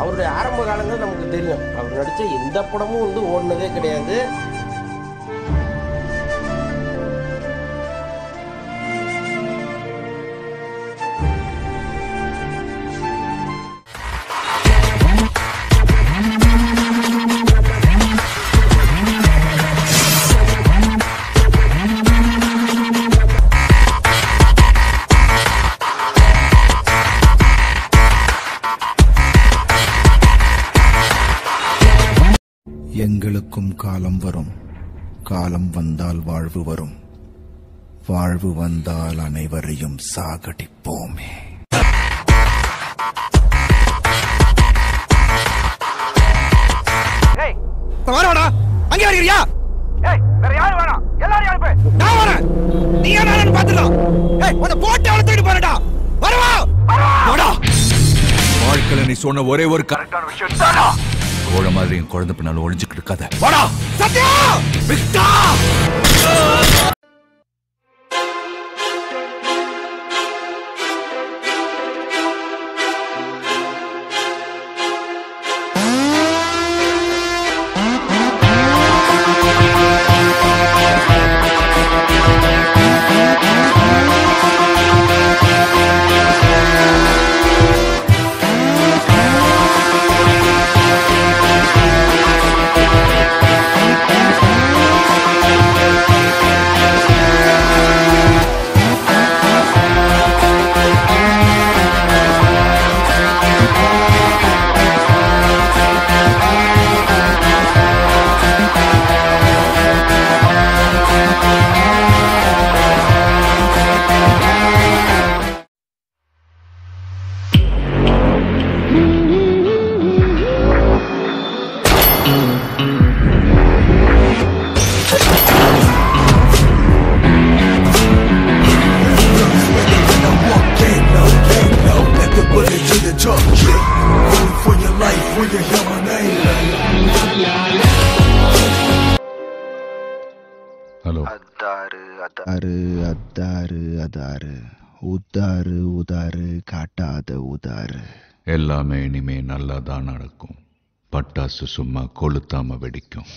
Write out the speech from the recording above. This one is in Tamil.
அவருடைய ஆரம்ப காலங்கள் நமக்கு தெரியும். அவர் நடித்த எந்த படமும் வந்து ஓடினதே கிடையாது. எங்களுக்கும் காலம் வரும். காலம் வந்தால் வாழ்வு வரும். வாழ்வு வந்தால் அனைவரையும் சாகடிப்போமே. வரவாடா அங்கே வருகிறியா ஏய் வேற யாரும் வேணாம் எல்லாரும் அனுப்பு நான் வரேன். நீ என்ன பாத்துடலாம் ஏய் உன்னை போட்டு வரவா? வாழ்க்கையில நீ சொன்ன ஒரே ஒரு கரெக்டான விஷயம். தானா கோழ மாதிரி என் குழந்தை பின்னால ஒழிஞ்சுக்கிட்டு இருக்காத. வாடா! சத்யா! விக்டா ஹலோ அத்தாரு அத்தாரு அதாரு உத்தாரு உதாரு காட்டாத உதாரு. எல்லாமே இனிமே நல்லா தான் நடக்கும். பட்டாசு சும்மா கொளுத்தாம வெடிக்கும்.